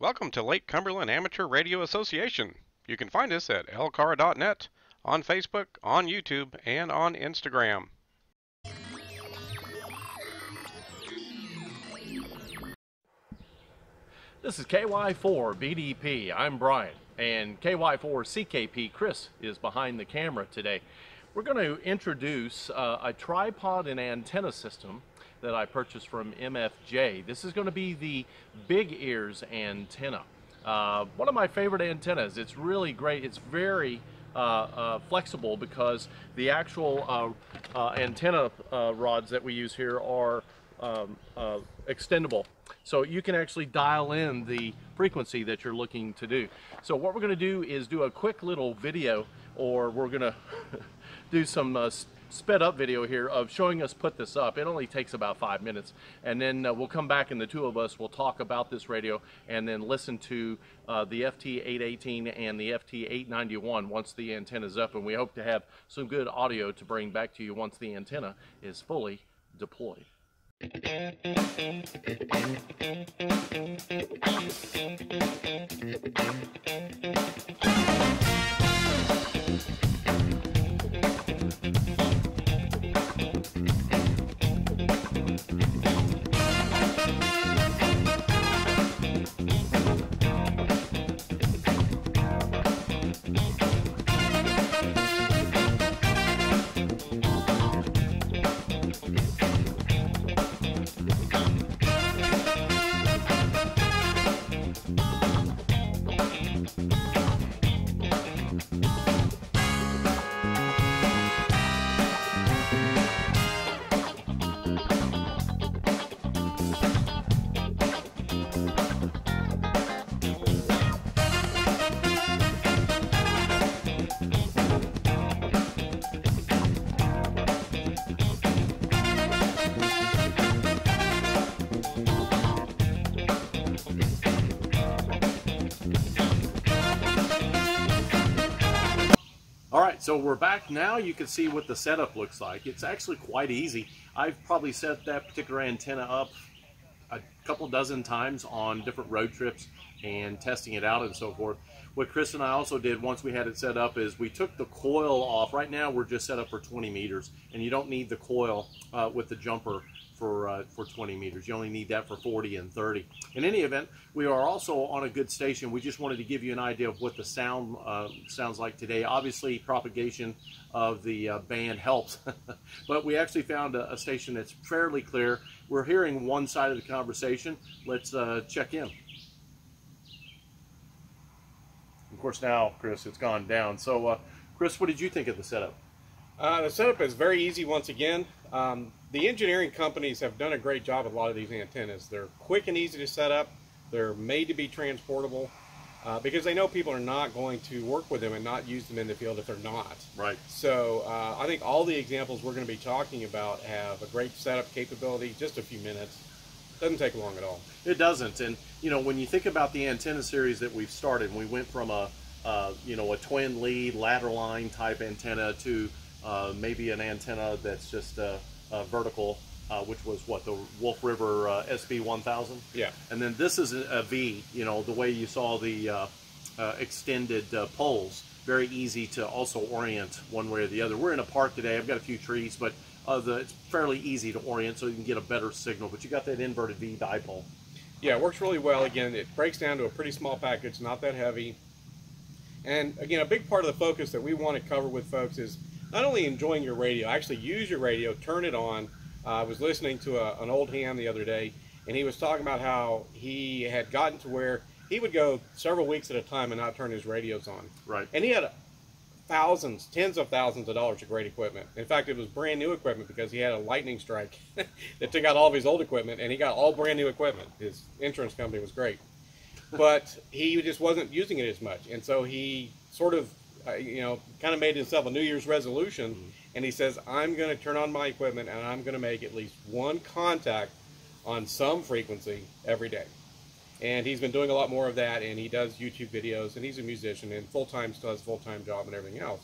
Welcome to Lake Cumberland Amateur Radio Association. You can find us at lcara.net, on Facebook, on YouTube, and on Instagram. This is KY4 BDP. I'm Brian, and KY4 CKP Chris is behind the camera today. We're going to introduce uh, a tripod and antenna system that I purchased from MFJ. This is going to be the Big Ears antenna. Uh, one of my favorite antennas. It's really great. It's very uh, uh, flexible because the actual uh, uh, antenna uh, rods that we use here are um, extendable. So you can actually dial in the frequency that you're looking to do. So what we're going to do is do a quick little video or we're going to do some sped up video here of showing us put this up. It only takes about five minutes. And then uh, we'll come back and the two of us will talk about this radio and then listen to uh, the FT818 and the FT891 once the antenna is up. And we hope to have some good audio to bring back to you once the antenna is fully deployed. So we're back now. You can see what the setup looks like. It's actually quite easy. I've probably set that particular antenna up a couple dozen times on different road trips and testing it out and so forth. What Chris and I also did once we had it set up is we took the coil off. Right now we're just set up for 20 meters and you don't need the coil uh, with the jumper for, uh, for 20 meters. You only need that for 40 and 30. In any event, we are also on a good station. We just wanted to give you an idea of what the sound uh, sounds like today. Obviously, propagation of the uh, band helps, but we actually found a, a, station that's fairly clear. We're hearing one side of the conversation. Let's uh, check in. Of course, now, Chris, it's gone down. So, uh, Chris, what did you think of the setup? Uh, the setup is very easy once again. Um, the engineering companies have done a great job with a lot of these antennas. They're quick and easy to set up. They're made to be transportable uh, because they know people are not going to work with them and not use them in the field if they're not. Right. So uh, I think all the examples we're going to be talking about have a great setup capability, just a few minutes. Doesn't take long at all. It doesn't. And, you know, when you think about the antenna series that we've started, we went from a, uh, you know, a twin lead ladder line type antenna to uh, maybe an antenna that's just uh, uh, vertical, uh, which was what the Wolf River uh, SB 1000. Yeah. And then this is a V. You know the way you saw the uh, uh, extended poles. Very easy to also orient one way or the other. We're in a park today. I've got a few trees, but the, it's fairly easy to orient, so you can get a better signal. But you got that inverted V dipole. Yeah, it works really well. Again, it breaks down to a pretty small package, not that heavy. And again, a big part of the focus that we want to cover with folks is not only enjoying your radio, actually use your radio, turn it on. Uh, I was listening to a, an old ham the other day, and he was talking about how he had gotten to where he would go several weeks at a time and not turn his radios on. Right. And he had thousands, tens of thousands of dollars of great equipment. In fact, it was brand new equipment because he had a lightning strike that took out all of his old equipment, and he got all brand new equipment. His insurance company was great, but he just wasn't using it as much, and so he sort of uh, you know, kind of made himself a New Year's resolution, mm-hmm. and he says, "I'm going to turn on my equipment and I'm going to make at least one contact on some frequency every day." And he's been doing a lot more of that, and he does YouTube videos, and he's a musician and full time does full time job and everything else.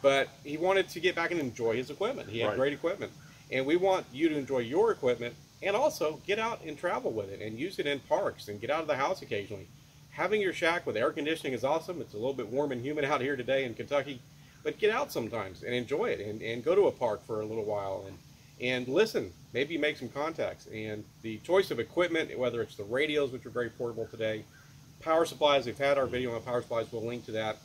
But he wanted to get back and enjoy his equipment. He had right. great equipment, and we want you to enjoy your equipment and also get out and travel with it and use it in parks and get out of the house occasionally having your shack with air conditioning is awesome. It's a little bit warm and humid out here today in Kentucky, but get out sometimes and enjoy it and, and go to a park for a little while and, and listen. Maybe make some contacts. And the choice of equipment, whether it's the radios, which are very portable today, power supplies, we've had our video on power supplies, we'll link to that.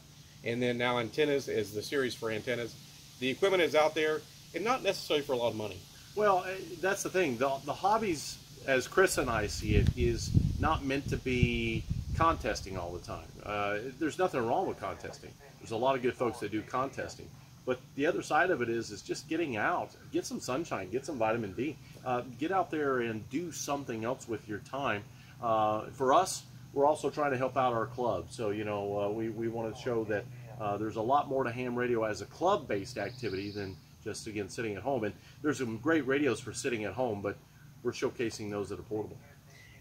And then now antennas is the series for antennas. The equipment is out there and not necessarily for a lot of money. Well, eh, that's the thing. The, the hobbies, as Chris and I see it, is not meant to be contesting all the time. Uh, there's nothing wrong with contesting. There's a lot of good folks that do contesting. But the other side of it is, is just getting out, get some sunshine, get some vitamin D, uh, get out there and do something else with your time. Uh, for us, we're also trying to help out our club. So, you know, uh, we, we want to show that uh, there's a lot more to ham radio as a club-based activity than just, again, sitting at home. And there's some great radios for sitting at home, but we're showcasing those that are portable.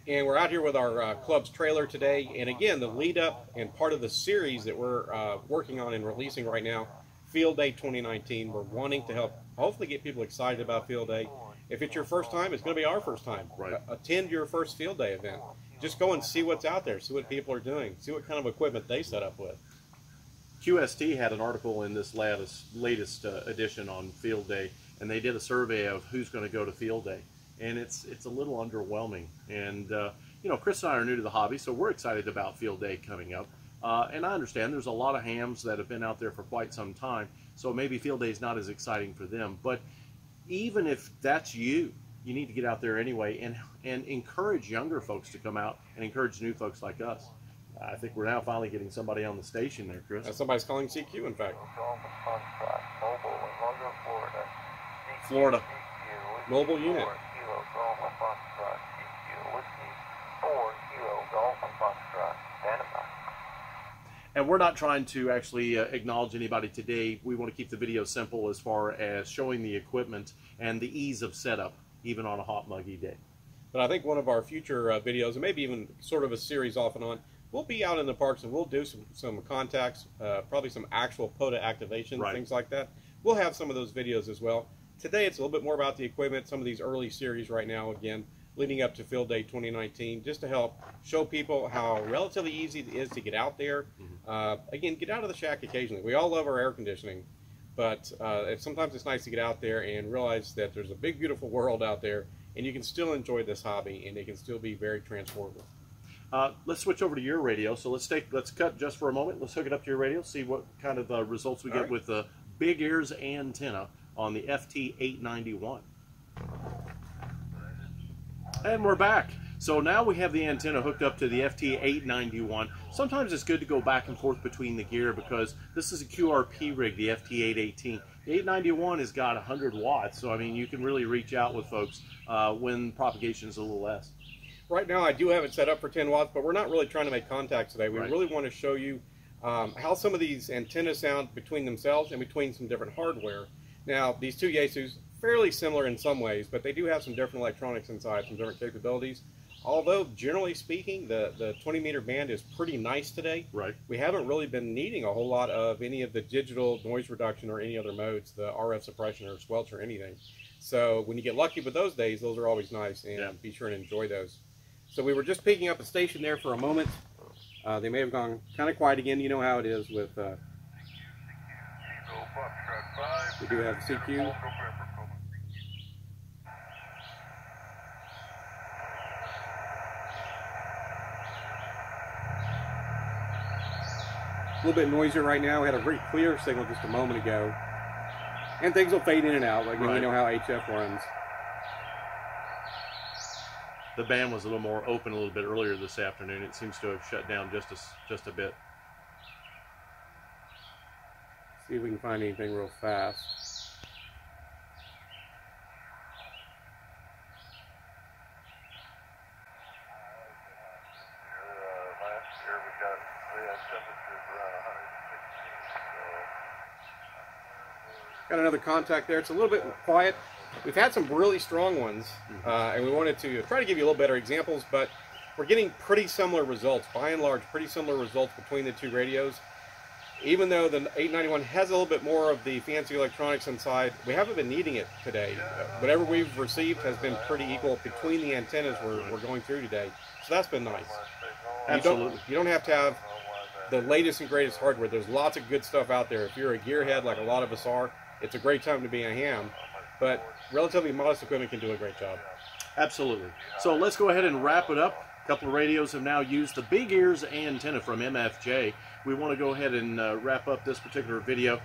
And we're out here with our uh, club's trailer today. And again, the lead up and part of the series that we're uh, working on and releasing right now, Field Day 2019. We're wanting to help hopefully get people excited about Field Day. If it's your first time, it's going to be our first time. Right. Uh, attend your first Field Day event. Just go and see what's out there, see what people are doing, see what kind of equipment they set up with. QST had an article in this latest, latest uh, edition on Field Day, and they did a survey of who's going to go to Field Day, and it's it's a little underwhelming. And uh, you know, Chris and I are new to the hobby, so we're excited about Field Day coming up. Uh, and I understand there's a lot of hams that have been out there for quite some time, so maybe Field Day is not as exciting for them. But even if that's you, you need to get out there anyway and and encourage younger folks to come out and encourage new folks like us. I think we're now finally getting somebody on the station there, Chris. Uh, somebody's calling CQ, in fact. Florida. Mobile unit. And we're not trying to actually uh, acknowledge anybody today. We want to keep the video simple as far as showing the equipment and the ease of setup, even on a hot, muggy day. But I think one of our future uh, videos, and maybe even sort of a series off and on, we'll be out in the parks and we'll do some, some contacts, uh, probably some actual POTA activation, Right. things like that. We'll have some of those videos as well. Today it's a little bit more about the equipment, some of these early series right now, again, leading up to Field Day 2019, just to help show people how relatively easy it is to get out there. Uh, again, get out of the shack occasionally. We all love our air conditioning, but uh, sometimes it's nice to get out there and realize that there's a big, beautiful world out there, and you can still enjoy this hobby, and it can still be very transportable. Uh, let's switch over to your radio. So let's take let's cut just for a moment. Let's hook it up to your radio. See what kind of uh, results we All get right. with the Big Ears antenna on the FT891. And we're back. So now we have the antenna hooked up to the FT891. Sometimes it's good to go back and forth between the gear because this is a QRP rig, the FT818. The 891 has got 100 watts, so I mean you can really reach out with folks uh, when propagation is a little less. Right now, I do have it set up for 10 watts, but we're not really trying to make contacts today. We Right. really want to show you um, how some of these antennas sound between themselves and between some different hardware. Now, these two Yaesus, fairly similar in some ways, but they do have some different electronics inside, some different capabilities. Although, generally speaking, the, the 20 meter band is pretty nice today. Right. We haven't really been needing a whole lot of any of the digital noise reduction or any other modes, the RF suppression or squelch or anything. So when you get lucky with those days, those are always nice, and Yeah. be sure and enjoy those. So we were just picking up a station there for a moment. Uh, they may have gone kind of quiet again. You know how it is with. Uh, we do have CQ. A little bit noisier right now. We had a very clear signal just a moment ago. And things will fade in and out, like when Right. you know how HF runs. The band was a little more open a little bit earlier this afternoon. It seems to have shut down just a, s- just a bit. See if we can find anything real fast. Uh, last year we got we had Got another contact there. It's a little bit quiet. We've had some really strong ones, uh, and we wanted to try to give you a little better examples, but we're getting pretty similar results. By and large, pretty similar results between the two radios. Even though the 891 has a little bit more of the fancy electronics inside, we haven't been needing it today. Whatever we've received has been pretty equal between the antennas we're, we're going through today. So that's been nice. So, signal You Absolutely. don't, you don't have to have the latest and greatest hardware. There's lots of good stuff out there. If you're a gearhead like a lot of us are, it's a great time to be a ham. But relatively modest equipment can do a great job. Absolutely. So let's go ahead and wrap it up. A couple of radios have now used the big ears antenna from MFJ. We want to go ahead and uh, wrap up this particular video.